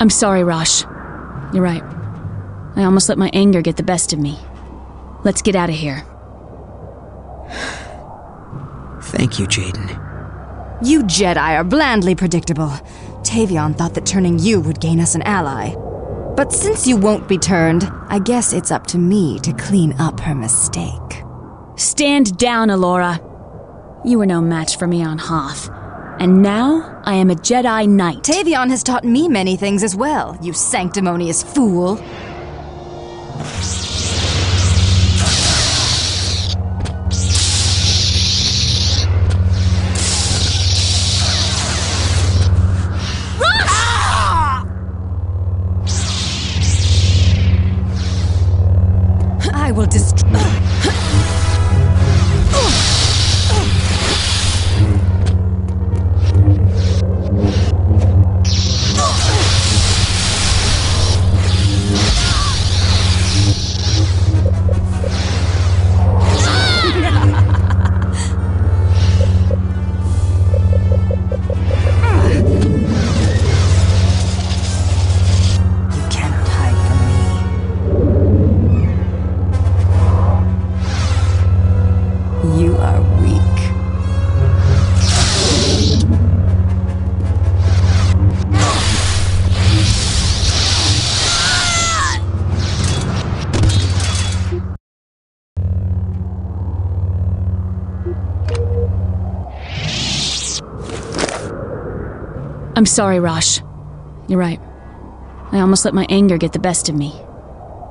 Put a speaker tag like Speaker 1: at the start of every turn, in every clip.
Speaker 1: I'm sorry, Rosh. You're right. I almost let my anger get the best of me. Let's get out of here.
Speaker 2: Thank you, Jaden.
Speaker 3: You Jedi are blandly predictable. Tavion thought that turning you would gain us an ally. But since you won't be turned, I guess it's up to me to clean up her mistake.
Speaker 1: Stand down, Alora. You were no match for me on Hoth. And now I am a Jedi Knight.
Speaker 3: Tavion has taught me many things as well, you sanctimonious fool.
Speaker 1: I'm sorry, Rosh. You're right. I almost let my anger get the best of me.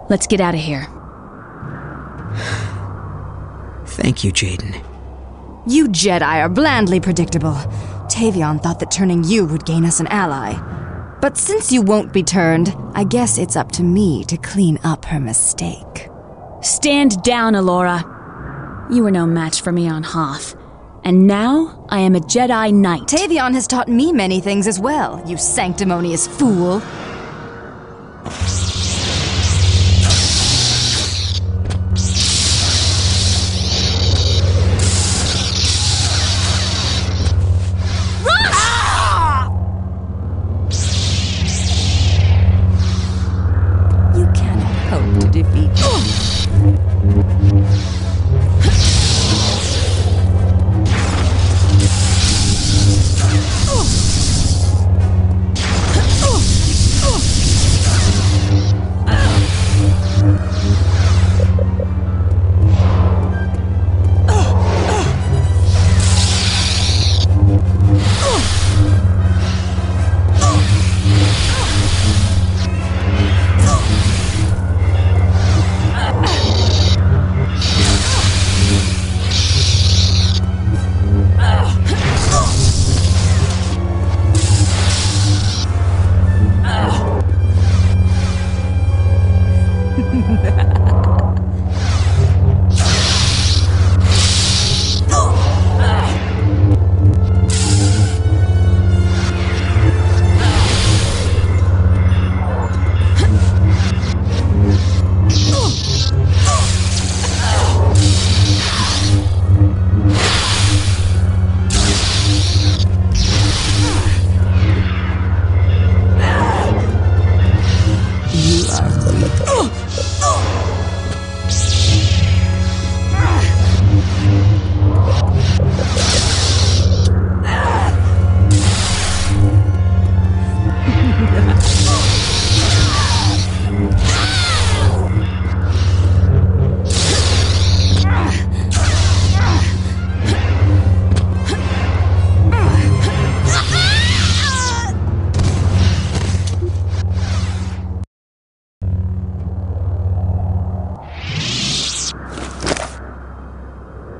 Speaker 1: Let's get out of here.
Speaker 2: Thank you, Jaden.
Speaker 3: You Jedi are blandly predictable. Tavion thought that turning you would gain us an ally. But since you won't be turned, I guess it's up to me to clean up her mistake.
Speaker 1: Stand down, Alora. You were no match for me on Hoth. And now I am a Jedi Knight.
Speaker 3: Tavion has taught me many things as well, you sanctimonious fool.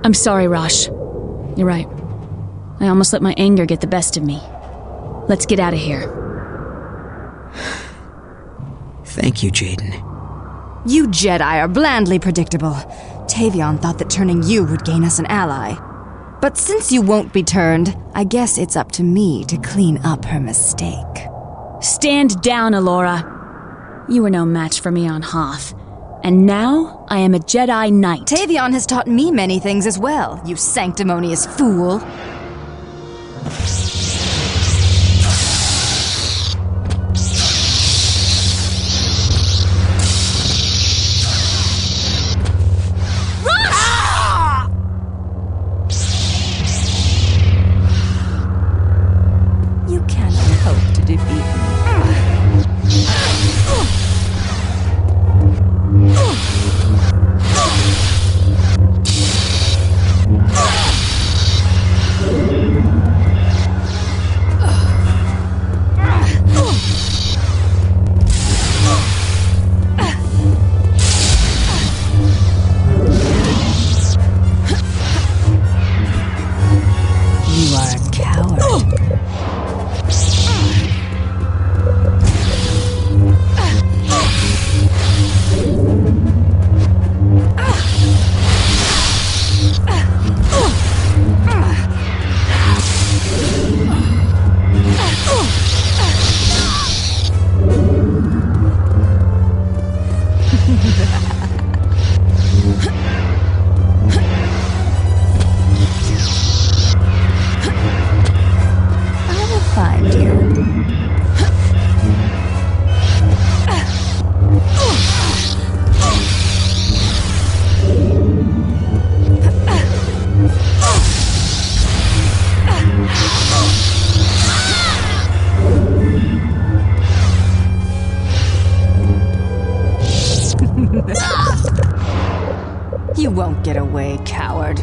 Speaker 1: I'm sorry, Rosh. You're right. I almost let my anger get the best of me. Let's get out of here.
Speaker 2: Thank you, Jaden.
Speaker 3: You Jedi are blandly predictable. Tavion thought that turning you would gain us an ally. But since you won't be turned, I guess it's up to me to clean up her mistake.
Speaker 1: Stand down, Alora. You were no match for me on Hoth. And now I am a Jedi Knight.
Speaker 3: Tavion has taught me many things as well, you sanctimonious fool. Won't get away, coward.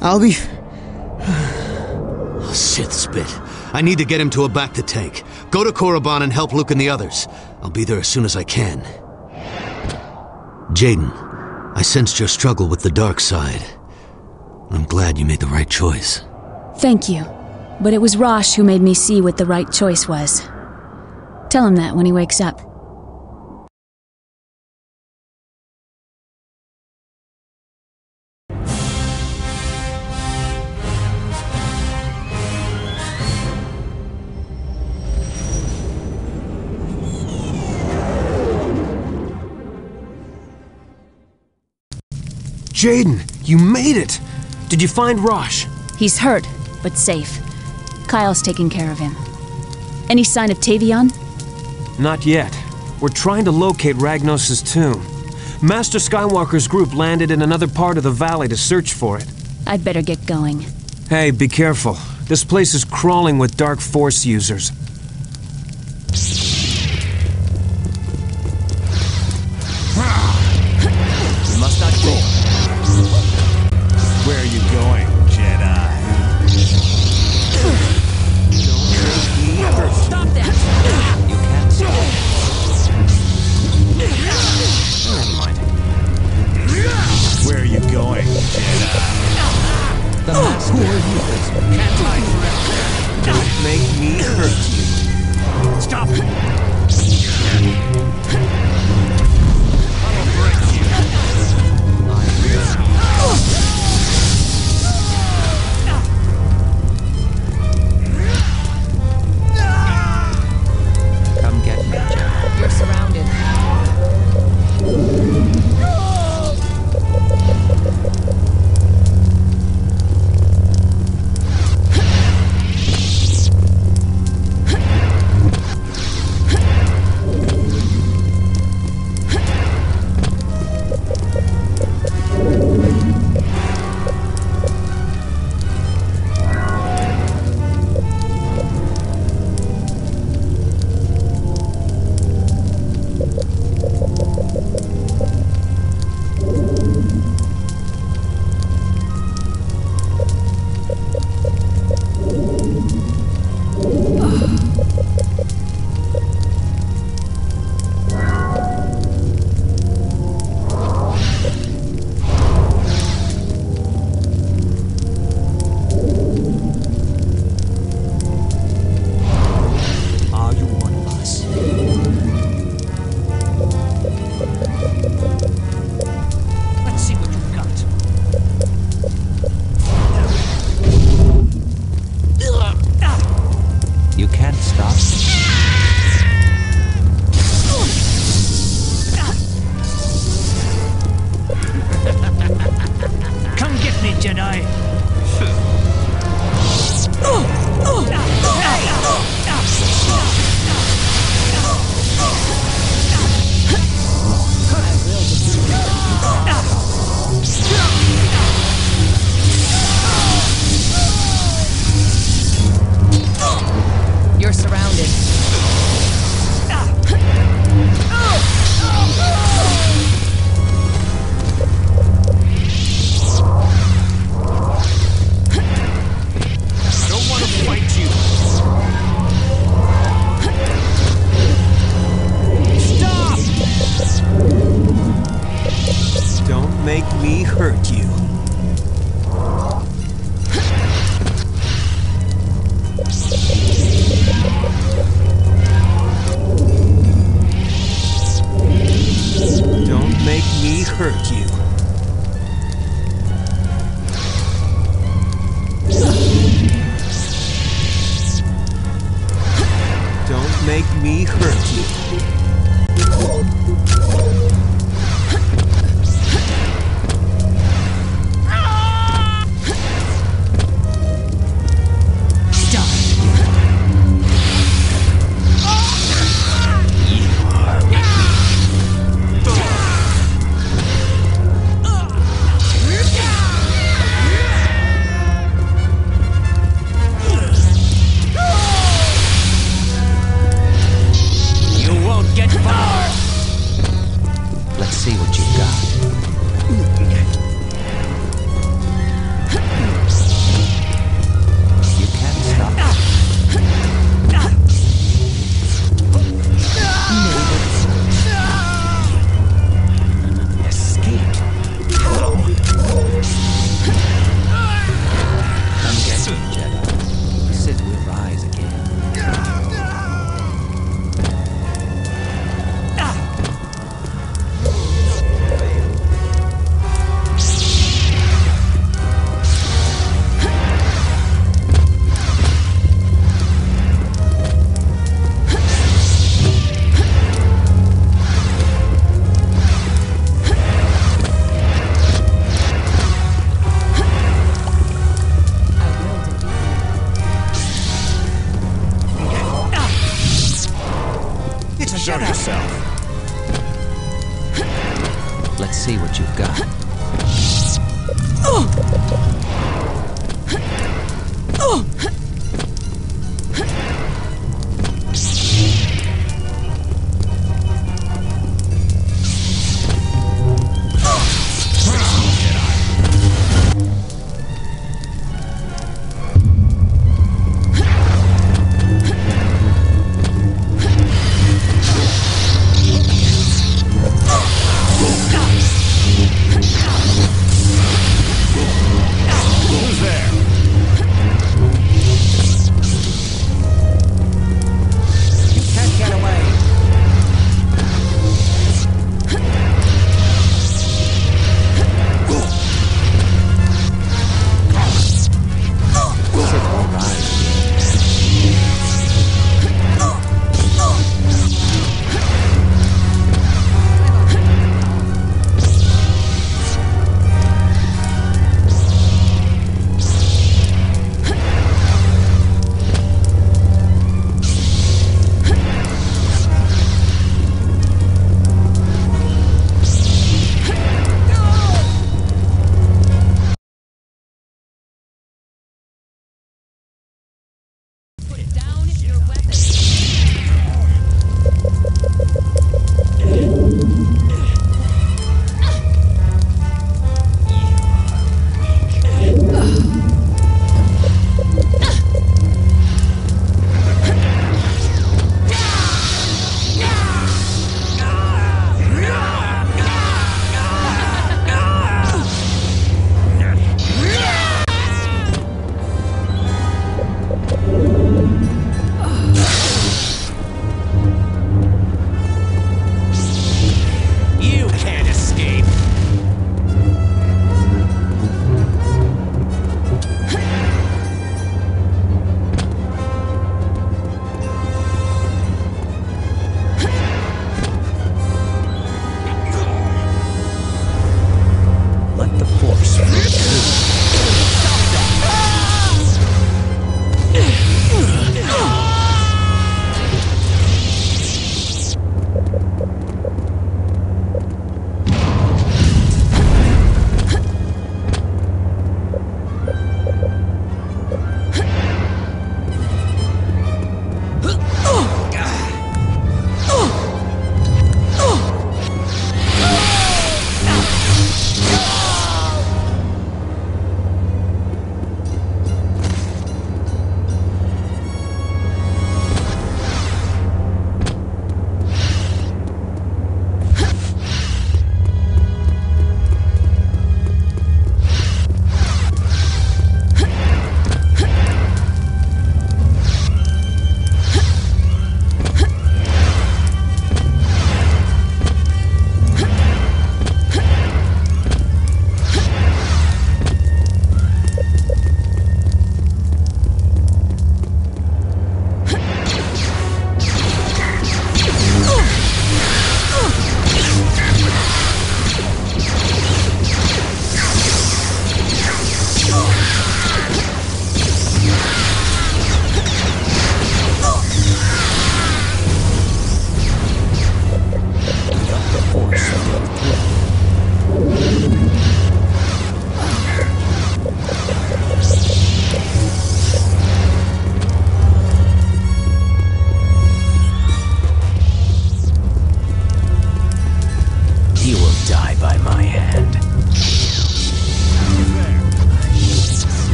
Speaker 2: I'll be.
Speaker 4: Oh, Sith spit. I need to get him to a bacta tank. Go to Korriban and help Luke and the others. I'll be there as soon as I can. Jaden, I sensed your struggle with the dark side. I'm glad you made the right choice.
Speaker 1: Thank you. But it was Rosh who made me see what the right choice was. Tell him that when he wakes up.
Speaker 5: Jaden, you made it! Did you find Rosh?
Speaker 1: He's hurt, but safe. Kyle's taking care of him. Any sign of Tavion?
Speaker 5: Not yet. We're trying to locate Ragnos' tomb. Master Skywalker's group landed in another part of the valley to search for it.
Speaker 1: I'd better get going.
Speaker 5: Hey, be careful. This place is crawling with Dark Force users.
Speaker 6: hurt you. Don't
Speaker 7: make me hurt you.
Speaker 6: Yourself. Let's see what you've got. Oh! Oh!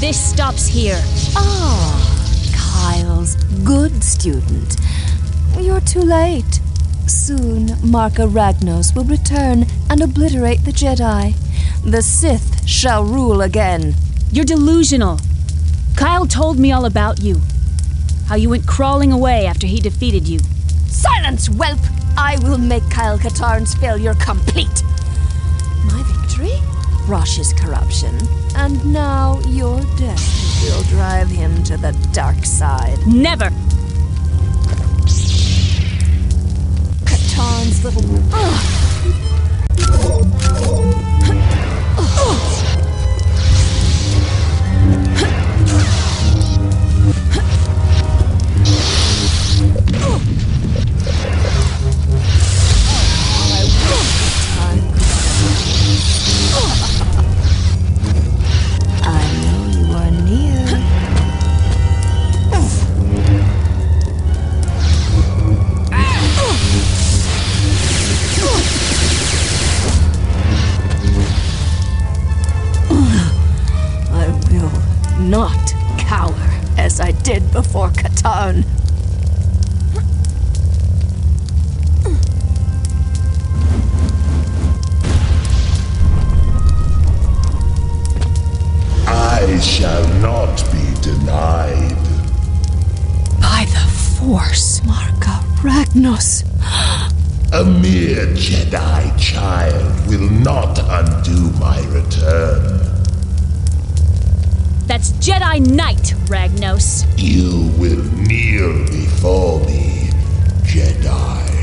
Speaker 1: This stops here.
Speaker 8: Ah, Kyle's good student. You're too late. Soon, Marka Ragnos will return and obliterate the Jedi. The Sith shall rule again.
Speaker 1: You're delusional. Kyle told me all about you. How you went crawling away after he defeated you.
Speaker 8: Silence, whelp! I will make Kyle Katarn's failure complete. My victory? Rosh's corruption. And now your death will drive him to the dark side.
Speaker 1: Never!
Speaker 8: Katarn's little. Ugh.
Speaker 9: Jedi child will not undo my return.
Speaker 1: That's Jedi Knight, Ragnos.
Speaker 9: You will kneel before me, Jedi.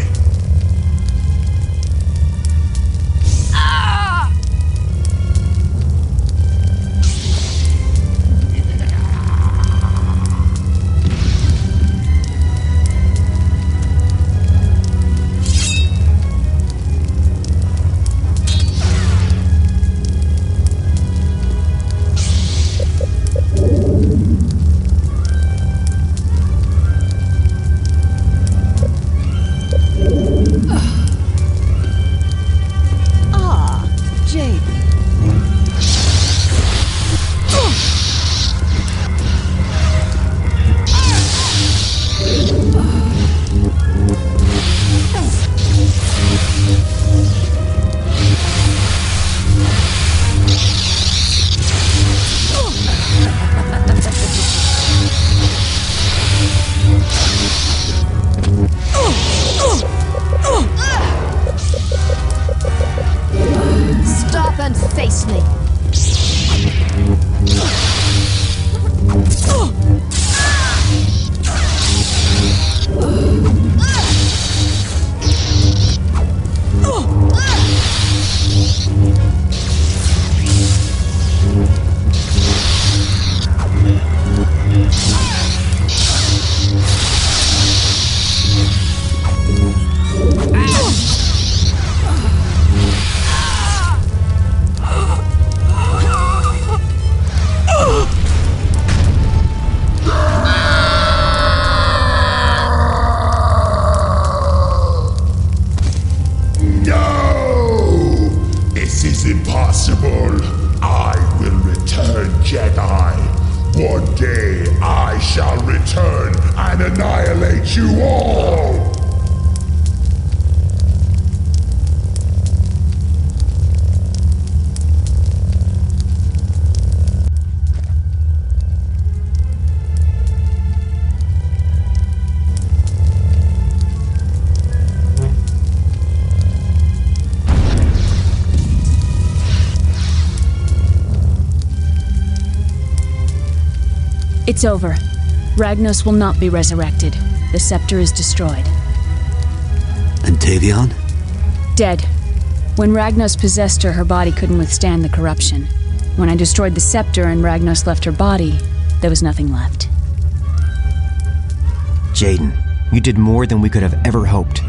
Speaker 1: It's over. Ragnos will not be resurrected. The scepter is destroyed.
Speaker 4: And Tavion?
Speaker 1: Dead. When Ragnos possessed her, her body couldn't withstand the corruption. When I destroyed the scepter and Ragnos left her body, there was nothing left.
Speaker 10: Jaden, you did more than we could have ever hoped.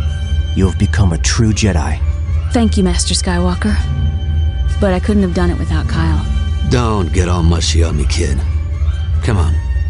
Speaker 10: You have become a true Jedi.
Speaker 1: Thank you, Master Skywalker. But I couldn't have done it without Kyle.
Speaker 4: Don't get all mushy on me, kid. Come on,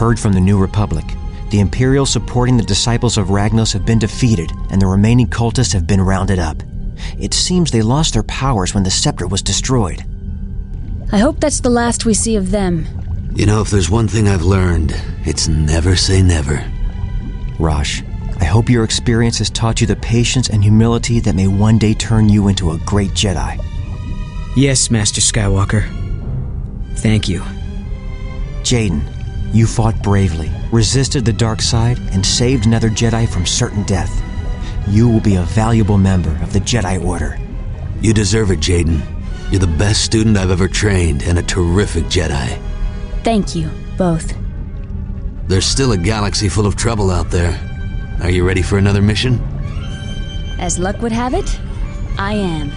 Speaker 10: Heard from the New Republic. The Imperials supporting the disciples of Ragnos have been defeated, and the remaining cultists have been rounded up. It seems they lost their powers when the scepter was destroyed.
Speaker 1: I hope that's the last we see of them.
Speaker 4: You know, if there's one thing I've learned, it's never say never.
Speaker 10: Rosh, I hope your experience has taught you the patience and humility that may one day turn you into a great Jedi.
Speaker 2: Yes, Master Skywalker. Thank you.
Speaker 10: Jaden, you fought bravely, resisted the dark side, and saved another Jedi from certain death. You will be a valuable member of the Jedi Order.
Speaker 4: You deserve it, Jaden. You're the best student I've ever trained and a terrific Jedi.
Speaker 1: Thank you, both.
Speaker 4: There's still a galaxy full of trouble out there. Are you ready for another mission?
Speaker 1: As luck would have it, I am.